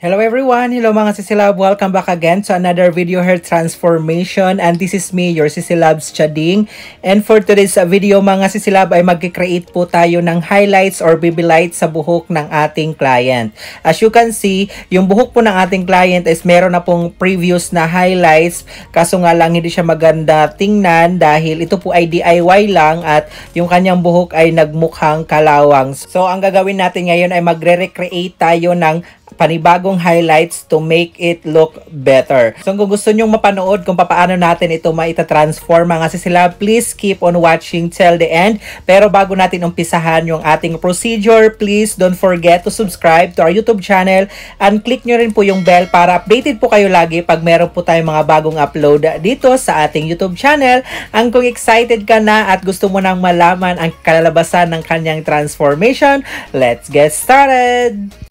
Hello everyone! Hello mga Sisilab! Welcome back again to another video hair transformation and this is me, your Sisilabs Chading. And for today's video mga Sisilab ay mag-create po tayo ng highlights or BB lights sa buhok ng ating client. As you can see, yung buhok po ng ating client is meron na pong previous na highlights kaso nga lang hindi siya maganda tingnan dahil ito po ay DIY lang at yung kanyang buhok ay nagmukhang kalawang. So ang gagawin natin ngayon ay magre-recreate tayo ng panibagong highlights to make it look better. So kung gusto nyong mapanood kung paano natin ito maita-transform mga sisila, please keep on watching till the end. Pero bago natin umpisahan yung ating procedure, please don't forget to subscribe to our YouTube channel and click nyo rin po yung bell para updated po kayo lagi pag meron po tayong mga bagong upload dito sa ating YouTube channel. Ang kung excited ka na at gusto mo nang malaman ang kalalabasan ng kanyang transformation, let's get started!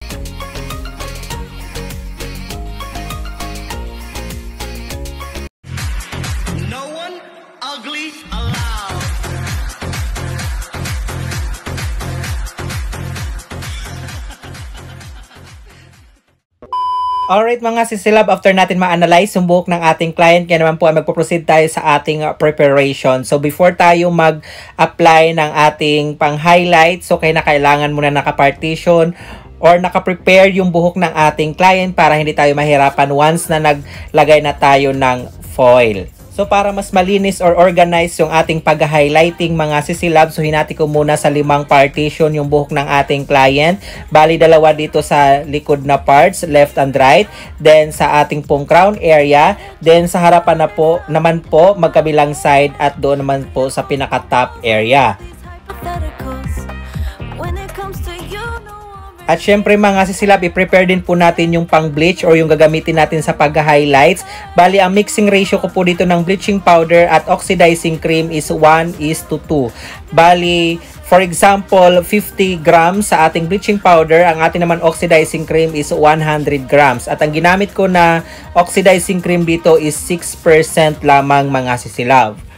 Alright mga sisilab, after natin ma-analyze yung buhok ng ating client, kaya naman po ay magpo-proceed tayo sa ating uh, preparation. So before tayo mag-apply ng ating pang-highlight, so kaya na kailangan muna naka-partition or naka-prepare yung buhok ng ating client para hindi tayo mahirapan once na naglagay na tayo ng foil. So para mas malinis or organize yung ating pag-highlighting mga sisilab, so hinati ko muna sa limang partition yung buhok ng ating client. Bali dalawa dito sa likod na parts, left and right. Then sa ating pong crown area. Then sa harapan na po naman po magkabilang side at doon naman po sa pinaka-top area. At syempre mga sisilab, i-prepare din po natin yung pang bleach or yung gagamitin natin sa pag-highlights. Bali, ang mixing ratio ko po dito ng bleaching powder at oxidizing cream is 1 is to 2. Bali, for example, 50 grams sa ating bleaching powder, ang ating naman oxidizing cream is 100 grams. At ang ginamit ko na oxidizing cream dito is 6% lamang mga sisilab.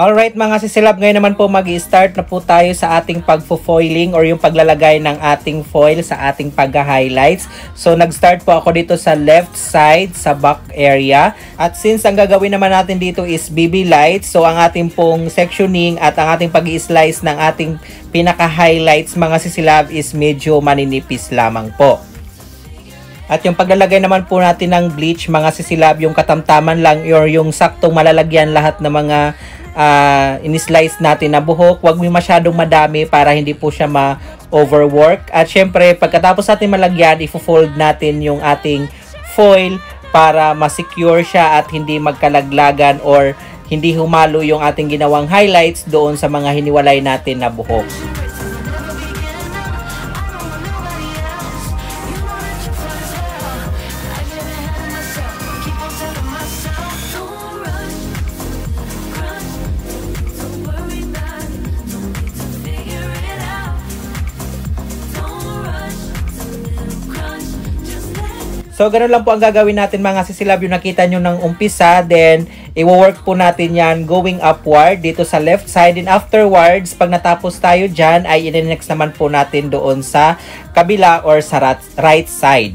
Alright mga sisilab, ngayon naman po mag start na po tayo sa ating pagfo-foiling or yung paglalagay ng ating foil sa ating pag-highlights. So nag-start po ako dito sa left side, sa back area. At since ang gagawin naman natin dito is BB lights, so ang ating pong sectioning at ang ating pag slice ng ating pinaka-highlights mga sisilab is medyo maninipis lamang po. At yung paglalagay naman po natin ng bleach, mga sisilab, yung katamtaman lang or yung saktong malalagyan lahat ng mga uh, in-slice natin na buhok. Huwag mo masyadong madami para hindi po siya ma-overwork. At syempre, pagkatapos natin malagyan, ifo-fold natin yung ating foil para ma-secure siya at hindi magkalaglagan or hindi humalo yung ating ginawang highlights doon sa mga hiniwalay natin na buhok. So, ganun lang po ang gagawin natin mga sisilab. Yung nakita nyo ng umpisa, then i-work po natin yan going upward dito sa left side. And afterwards, pag natapos tayo dyan, ay in-next naman po natin doon sa kabila or sa right side.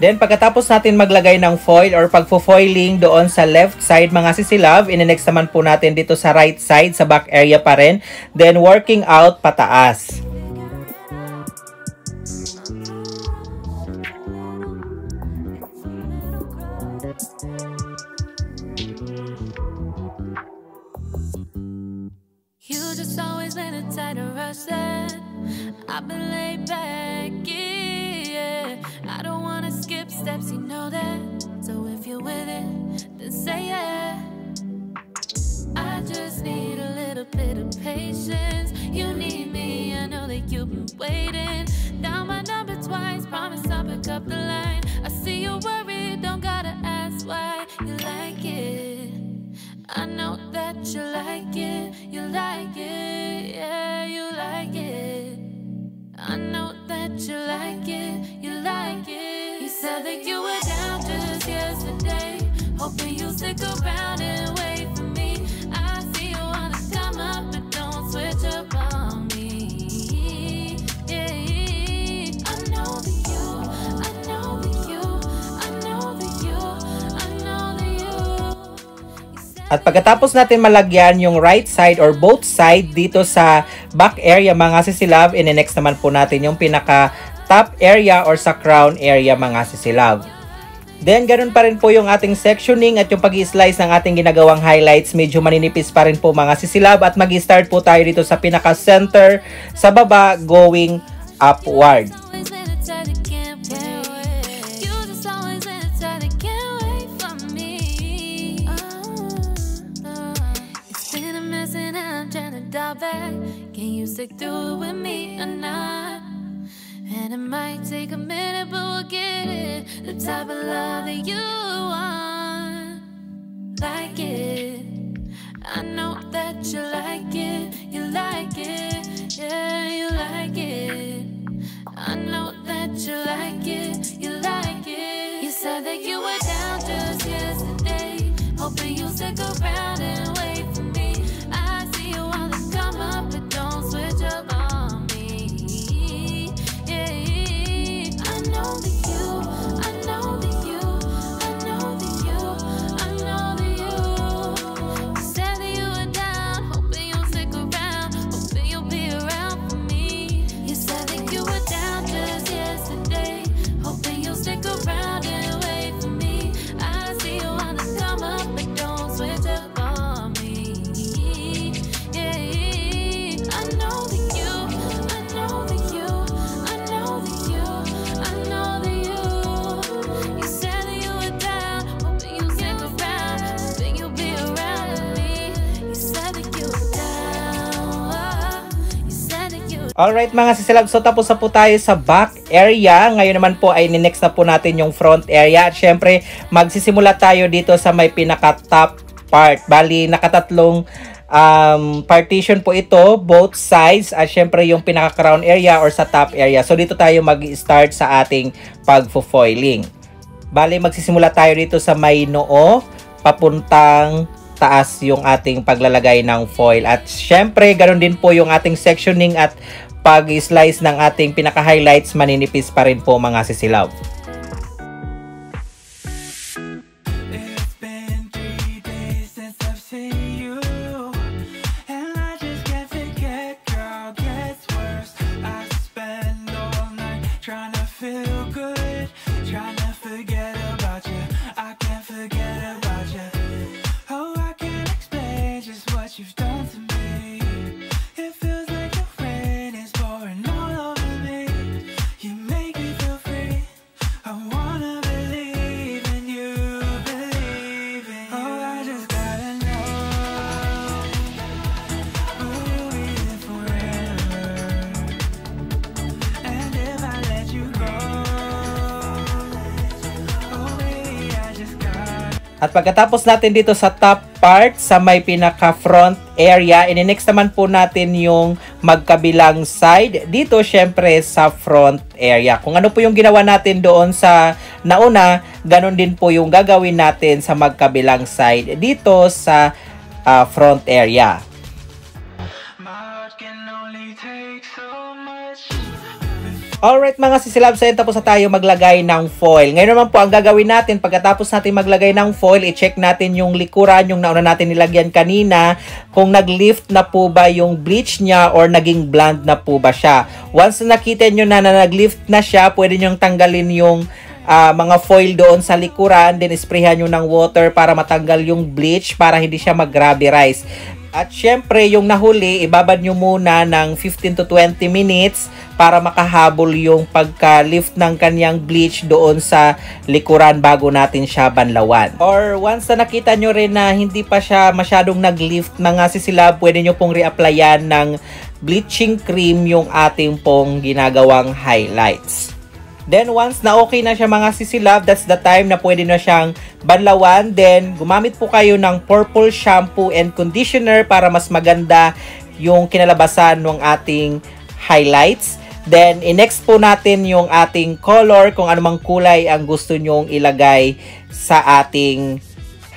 Then pagkatapos natin maglagay ng foil or pagfo-foiling doon sa left side mga sisilab, in-next naman po natin dito sa right side sa back area pa rin. Then working out pataas. just always been a tighter rush I've been laid back, yeah. I don't wanna skip steps, you know that. So if you're with it, then say yeah. I just need a little bit of patience. You need me, I know that you've been waiting. Down my number twice, promise I'll pick up the line. Stick around and wait for me. I see you wanna come up, but don't switch up on me. Yeah, I know that you, I know that you, I know that you, I know that you. At pagkatapos natin malagyan yung right side or both side dito sa back area mga sisilab, next naman po natin yung pinaka top area or sa crown area mga sisilab. Then, ganun pa rin po yung ating sectioning at yung pag slice ng ating ginagawang highlights. Medyo maninipis pa rin po mga sisilab at mag start po tayo dito sa pinaka-center sa baba going upward. back. Can you stick through it with me or not? And it might take a minute, but we'll get it. The type of love that you want, like it. I know that you like it, you like it, yeah, you like it. I know that you like it, you like it. You said that you Alright mga sisilab, so tapos na po tayo sa back area. Ngayon naman po ay next na po natin yung front area. At syempre, magsisimula tayo dito sa may pinaka-top part. Bali, nakatatlong um, partition po ito, both sides. At syempre, yung pinaka-crown area or sa top area. So, dito tayo mag-start sa ating pag-foiling. Bali, magsisimula tayo dito sa may noo, papuntang taas yung ating paglalagay ng foil. At syempre, ganun din po yung ating sectioning at pag-slice ng ating pinaka-highlights, maninipis pa rin po mga sisilaw. At pagkatapos natin dito sa top part, sa may pinaka-front area, ini-next naman po natin yung magkabilang side. Dito, syempre, sa front area. Kung ano po yung ginawa natin doon sa nauna, ganun din po yung gagawin natin sa magkabilang side dito sa ah, front area. Alright mga sisilab, so yun, tapos na tayo maglagay ng foil. Ngayon naman po, ang gagawin natin, pagkatapos natin maglagay ng foil, i-check natin yung likuran, yung nauna natin nilagyan kanina, kung nag-lift na po ba yung bleach niya or naging blonde na po ba siya. Once na nakita nyo na, na nag-lift na siya, pwede nyo tanggalin yung ah, mga foil doon sa likuran, then sprayhan nyo ng water para matanggal yung bleach para hindi siya mag-rubberize. At syempre, yung nahuli, ibabad nyo muna ng 15 to 20 minutes para makahabol yung pagka-lift ng kanyang bleach doon sa likuran bago natin siya banlawan. Or once na nakita nyo rin na hindi pa siya masyadong nag-lift mga sisilab, pwede nyo pong reapplyan ng bleaching cream yung ating pong ginagawang highlights. Then once na okay na siya mga sisilab, that's the time na pwede na siyang banlawan. Then gumamit po kayo ng purple shampoo and conditioner para mas maganda yung kinalabasan ng ating highlights. Then, i-next po natin yung ating color, kung anumang kulay ang gusto nyong ilagay sa ating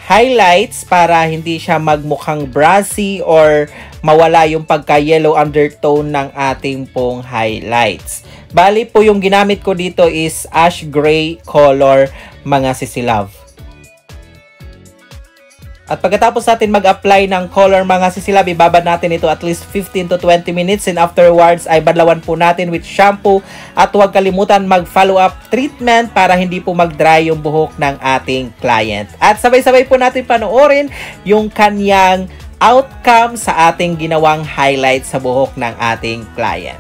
highlights para hindi siya magmukhang brassy or mawala yung pagka-yellow undertone ng ating pong highlights. Bali po yung ginamit ko dito is ash gray color mga sisilab. At pagkatapos natin mag-apply ng color mga sisilab, ibabad natin ito at least 15 to 20 minutes and afterwards ay badlawan po natin with shampoo at huwag kalimutan mag-follow up treatment para hindi po mag-dry yung buhok ng ating client. At sabay-sabay po natin panoorin yung kanyang outcome sa ating ginawang highlight sa buhok ng ating client.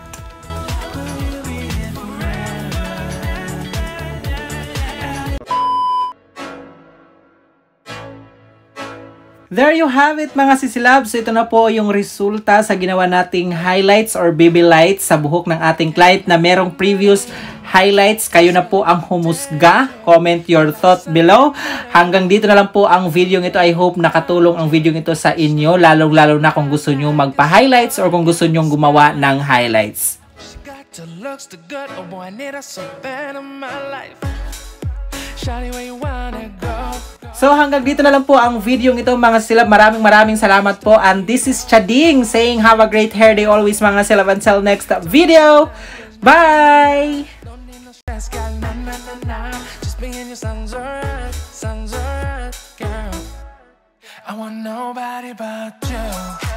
There you have it mga sisilabs. Ito na po yung resulta sa ginawa nating highlights or baby lights sa buhok ng ating client na merong previous highlights. Kayo na po ang humusga. Comment your thoughts below. Hanggang dito na lang po ang video ito. I hope nakatulong ang video ito sa inyo. Lalong-lalo na kung gusto nyo magpa-highlights or kung gusto nyo gumawa ng highlights. She got the looks, the good, oh boy, I need her so bad in my life. Shawty, where you wanna go? So hanggang dito na lang po ang video ito mga silab. Maraming maraming salamat po. And this is Chading saying have a great hair day always mga silab. Until next video. Bye! Na na na. Just be in your songs alright, songs alright, girl. I want nobody but you.